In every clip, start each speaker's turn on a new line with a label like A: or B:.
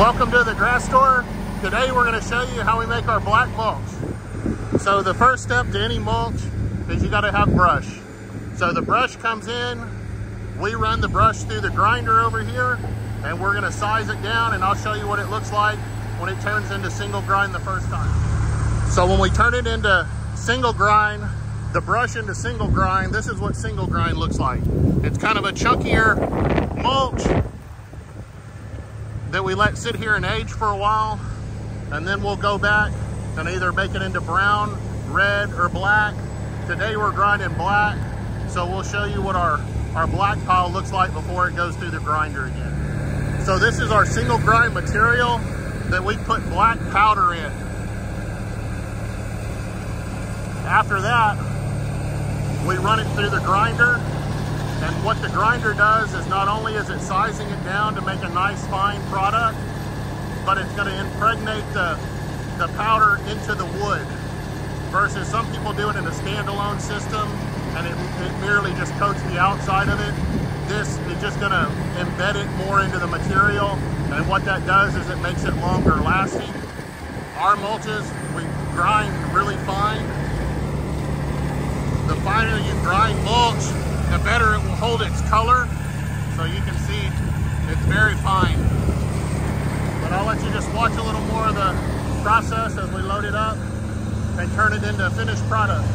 A: Welcome to the grass store. Today we're going to show you how we make our black mulch. So the first step to any mulch is you got to have brush. So the brush comes in, we run the brush through the grinder over here and we're going to size it down and I'll show you what it looks like when it turns into single grind the first time. So when we turn it into single grind, the brush into single grind, this is what single grind looks like. It's kind of a chunkier mulch that we let sit here and age for a while and then we'll go back and either make it into brown, red, or black. Today we're grinding black, so we'll show you what our, our black pile looks like before it goes through the grinder again. So this is our single grind material that we put black powder in. After that, we run it through the grinder and what the grinder does is not only is it sizing it down to make a nice fine product, but it's going to impregnate the, the powder into the wood versus some people do it in a standalone system and it, it merely just coats the outside of it. This is just going to embed it more into the material and what that does is it makes it longer lasting. Our mulches, we grind really fine. The finer you grind mulch, the better it will hold its color. So you can see it's very fine. But I'll let you just watch a little more of the process as we load it up and turn it into a finished product.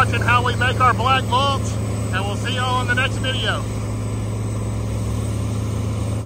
A: Watching how we make our black mulch, and we'll see y'all in the next video.